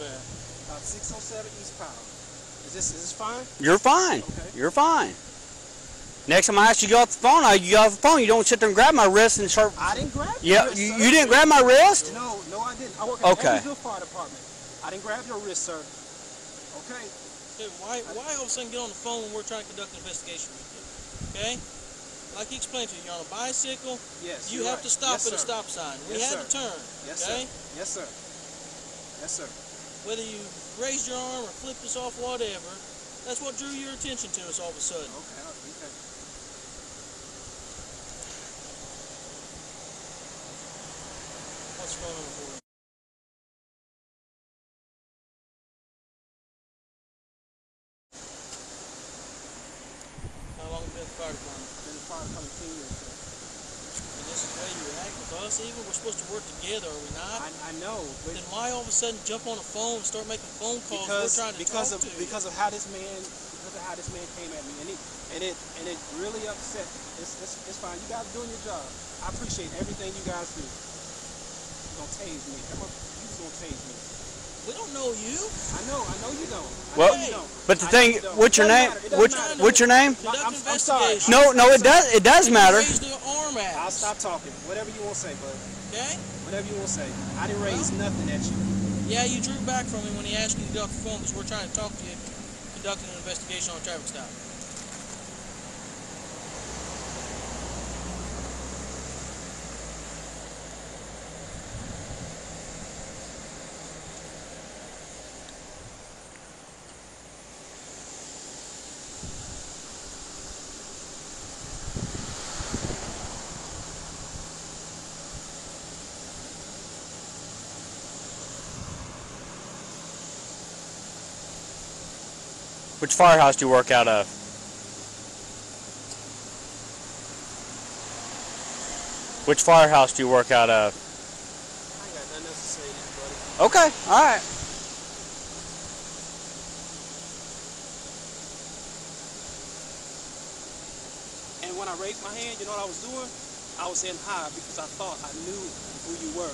live? About 607 East Powell. Is this is this fine? You're fine. Okay. You're fine. Next time I ask you to get off the phone, I you get off the phone. You don't sit there and grab my wrist and start. I didn't grab Yeah, your wrist, you, sir. you didn't grab my wrist. No, no, I didn't. I work at Okay. the Fire Department. I didn't grab your wrist, sir. Okay. Dude, why, why all of a sudden get on the phone when we're trying to conduct an investigation with you? Okay? Like he explained to you, you're on a bicycle. Yes. You you're have right. to stop yes, at a stop sign. We Yes, had to turn. Yes, okay? sir. Yes, sir. Yes, sir. Whether you raised your arm or flipped us off, whatever, that's what drew your attention to us all of a sudden. Okay. Okay. What's going on for you? How long have you been at the fire department? Been in the fire department 10 years, sir. And this is the way you act with us even? We're supposed to work together, are we not? I, I know, but then why all of a sudden jump on a phone and start making phone calls because we're trying to because talk of to? because of how this man because of how this man came at me and it and it and it really upset. It's it's, it's fine. You guys are doing your job. I appreciate everything you guys do. You're gonna tase me. Come on, you just gonna tase me. we don't know you. I know, I know you don't. I Well, you don't. But the I thing, what's your name? matter. What's what's your name? Conduct I'm- I'm sorry. No, no, it does. It does matter. raised the arm at I'll stop talking. Whatever you want to say, bud. Okay? Whatever you want to say. I didn't raise nothing at you. Yeah, you drew back from me when he asked you to get off the phone because we're trying to talk to you, conducting an investigation on a traffic stop. Which firehouse do you work out of? Which firehouse do you work out of? I got nothing else to say. Okay, all right. And when I raised my hand, you know what I was doing? I was saying hi because I thought I knew who you were.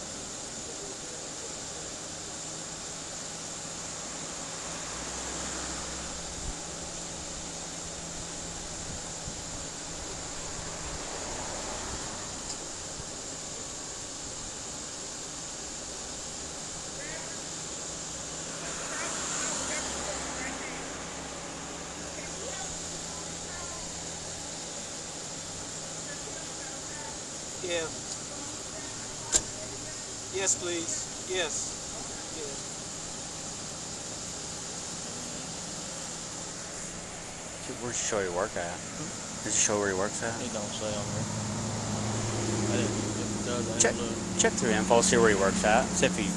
Yeah. Yes, please. Yes. Yeah. Where'd you show your work at? Did you show where he works at? It don't say on there. I didn't, if it does, I Check, didn't look. check through info, see where he works at. See if he.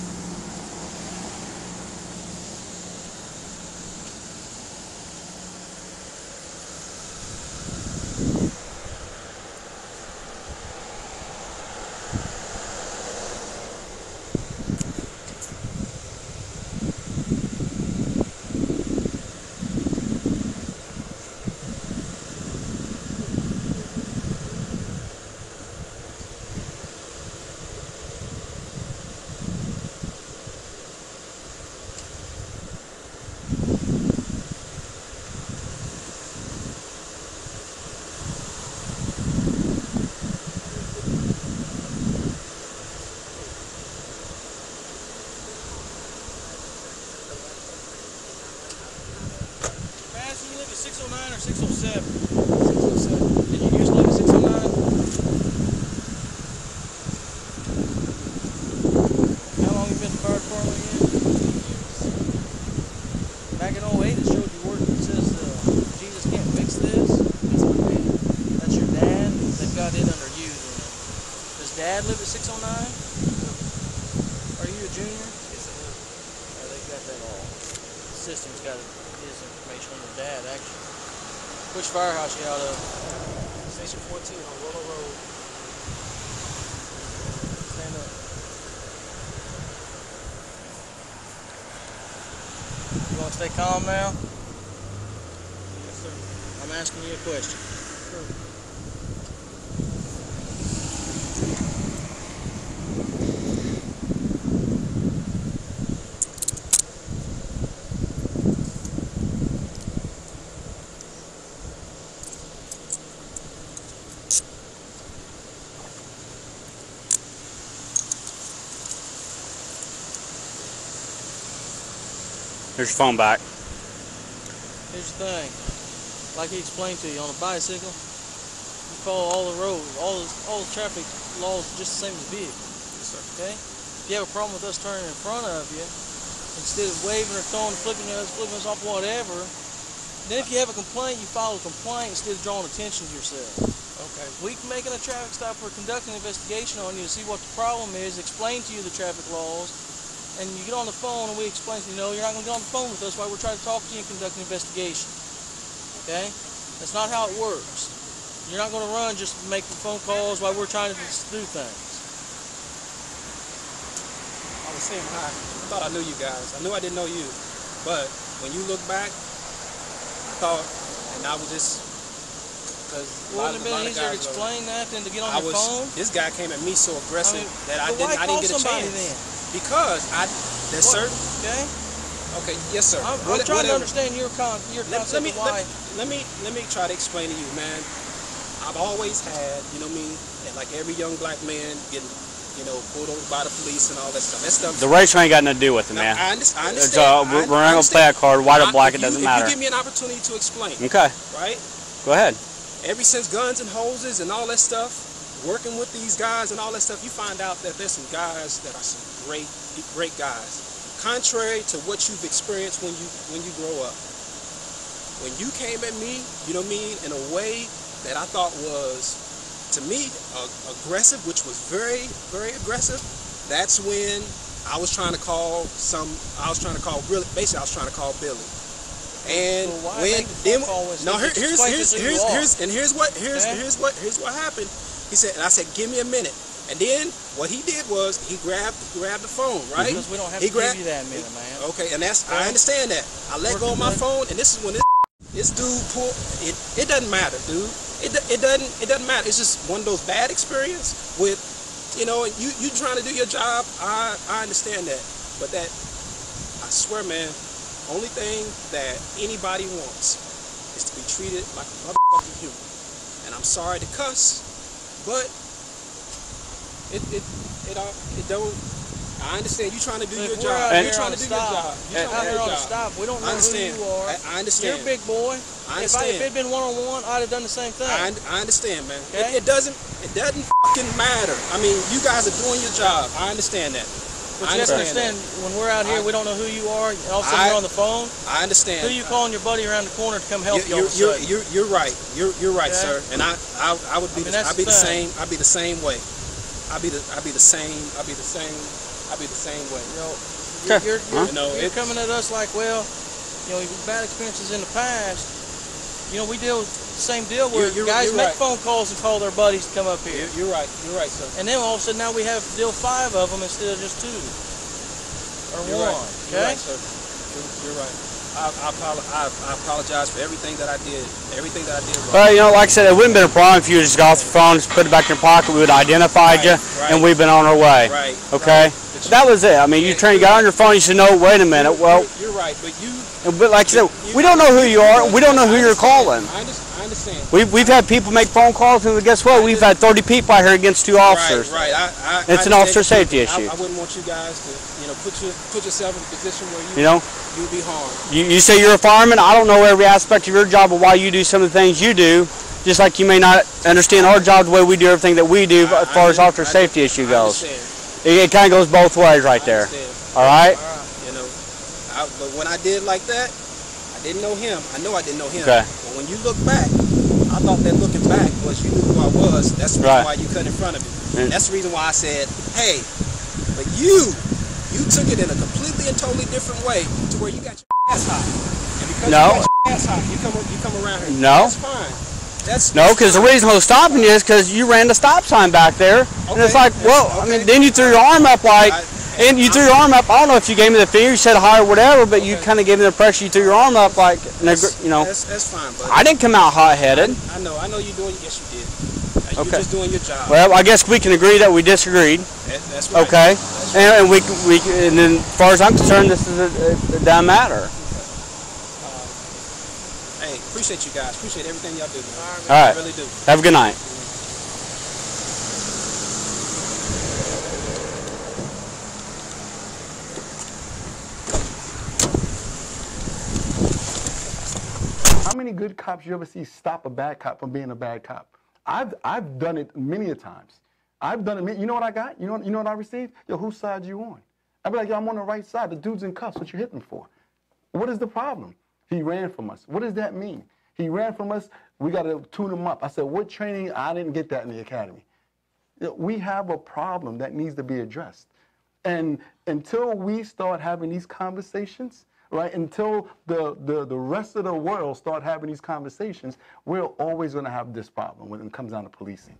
Madison, you live at 609 or 607? 607. Did you used to live at 609? How long you been in the fire department again? Back in 08, it showed you work that says uh, Jesus can't fix this. That's my man. That's your dad. They've got it under you then. Live 609? Are you a junior? Yes, I am. Yeah, they've got that all. The system's got his information on your dad, actually. Which firehouse you out of? Station 14 on Willow Road. Stand up. You want to stay calm now? Yes, sir. I'm asking you a question. Here's your phone back. Here's the thing. Like he explained to you, on a bicycle, you follow all the roads, all the, all the traffic laws just the same as vehicles. Yes, sir. Okay? If you have a problem with us turning in front of you, instead of waving or throwing, flipping us, flipping us off, whatever, then if you have a complaint, you file a complaint instead of drawing attention to yourself. Okay. We can make it a traffic stop or conduct an investigation on you to see what the problem is, explain to you the traffic laws, and you get on the phone and we explain to you, no, you're not going to get on the phone with us while we're trying to talk to you and conduct an investigation. Okay? That's not how it works. You're not going to run just making phone calls while we're trying to do things. I was saying hi. I thought I knew you guys. I knew I didn't know you. But when you look back, I thought, and I was just because Wouldn't it have been easier to explain that than to get on I your was. phone? This guy came at me so aggressive I mean, that I didn't. I didn't get a chance. then? Because I there's What? certain. Okay? Okay, yes, sir. I'm, I'm What- trying to understand your con your Let, concept let me of why. let, let me let me try to explain to you, man. I've always had, you know me, and like every young black man getting, you know, pulled over by the police and all that stuff. That stuff. The race ain't got nothing to do with it, Now, man. I, under, I It's, understand. uh, I- we're I not gonna play a card, white or black, if it doesn't you, matter. If you give me an opportunity to explain, Okay, right? go ahead. Ever since guns and hoses and all that stuff, working with these guys and all that stuff, you find out that there's some guys that are some great, great guys. Contrary to what you've experienced when you when you grow up. When you came at me, you know what I mean, in a way that I thought was, to me, uh, aggressive, which was very, very aggressive. That's when I was trying to call some. I was trying to call really. Basically, I was trying to call Billy. And So when then phone call when no here, here's here's to who you here's here's and here's what here's Okay. here's what here's what happened. He said, and I said, give me a minute. And then what he did was he grabbed grabbed the phone, right? Because we don't have He to grabbed- give you that minute, man. Okay, and that's. I understand that. I let go of my Working phone, and this is when this this dude pulled. It it doesn't matter, dude. It it doesn't it doesn't matter. It's just one of those bad experience with, you know, you you trying to do your job. I I understand that, but that I swear, man, only thing that anybody wants is to be treated like a motherfucking human. And I'm sorry to cuss, but it it it all it don't. I understand you trying to do If your job. You're trying to do your job. You're out to here do on your job. stop, we don't I know understand. who you are. I, I understand. You're a big boy. I If, I, understand. if it'd been one on one, I'd have done the same thing. I, I understand, man. Okay? It, it doesn't it doesn't fucking matter. I mean, you guys are doing your job. I understand that. But I you have to understand understand, when we're out here, I- we don't know who you are. And all of a sudden, I- you're on the phone. I understand. Who you calling your buddy around the corner to come help you? You're, all you're, you're, you're right. You're, you're right, Okay? sir. And I, I, I would be, I mean, the, I'd be the the same. I'd be the same way. I'd be the, I'd be the same. I'd be the same. I'd be the same way. You know, Okay. you're, Huh? you're, You know, you're coming at us like, well, you know, bad experiences in the past. You know, we deal with the same deal where You're- you're- guys you're make right. phone calls and call their buddies to come up here. You're, you're right. You're right, sir. And then all of a sudden now we have to deal five of them instead of just two. Or You're one. right. You're Okay? right, sir. You're, you're right. I, I, I, I apologize for everything that I did. Everything that I did wrong. Well, you know, like I said, it wouldn't have been a problem if you just got off the phone, just put it back in your pocket, we would have identified Right, you, right. and we've been on our way. right. Okay? Right. That was it. I mean, you Yeah, turned, got on your phone, you said, no, wait a minute. Well, you're, you're right. But you, but like I said, we don't know who you are. We don't know who you're calling. I understand. We've, we've had people make phone calls, and guess what? We've had 30 people out here against two officers. Right, right. I, I, It's an officer safety issue. I, wouldn't want you guys to, you know, put your put yourself in a position where you You know, you be harmed. you, you say you're a fireman. I don't know every aspect of your job or why you do some of the things you do. Just like you may not understand our job the way we do everything that we do, as far as officer safety issue goes. It, it kind of goes both ways right there. understand. All right. You know, I, but when I did like that, I didn't know him. I know I didn't know him. Okay. But when you look back, I thought that looking back was you knew who I was. That's the reason Right. why you cut in front of me. Mm. That's the reason why I said, hey, but you, you took it in a completely and totally different way to where you got your ass hot. And because No. you got your ass hot, you come, you come around here. No. That's fine. That's No, because the reason I was stopping you is because you ran the stop sign back there, okay. and it's like, well, I mean, then you threw your arm up like, I- and you threw your arm up. I don't know if you gave me the finger, you said hi or whatever, but you kind of gave me the pressure. you threw your arm up like, gr- you know. That's, that's fine, but I didn't come out hot-headed. I know, I know you're doing. Yes, you did. Uh, You're just doing your job. Well, I guess we can agree that we disagreed. That- that's right. Okay, That's right. and, and we we and then as far as I'm concerned, this is a, a, a matter. Hey, appreciate you guys. Appreciate everything y'all do. Man. All right. I really do. Have a good night. Many good cops you ever see stop a bad cop from being a bad cop? I've I've done it many a times. I've done it. You know what I got? You know you know what I received? Yo, whose side you on? I'd be like, yo, I'm on the right side. The dude's in cuffs. What you hitting for? What is the problem? He ran from us. What does that mean? He ran from us. We got to tune him up. I said, what training? I didn't get that in the academy. We have a problem that needs to be addressed. And until we start having these conversations, right, until the, the, the rest of the world start having these conversations, we're always going to have this problem when it comes down to policing.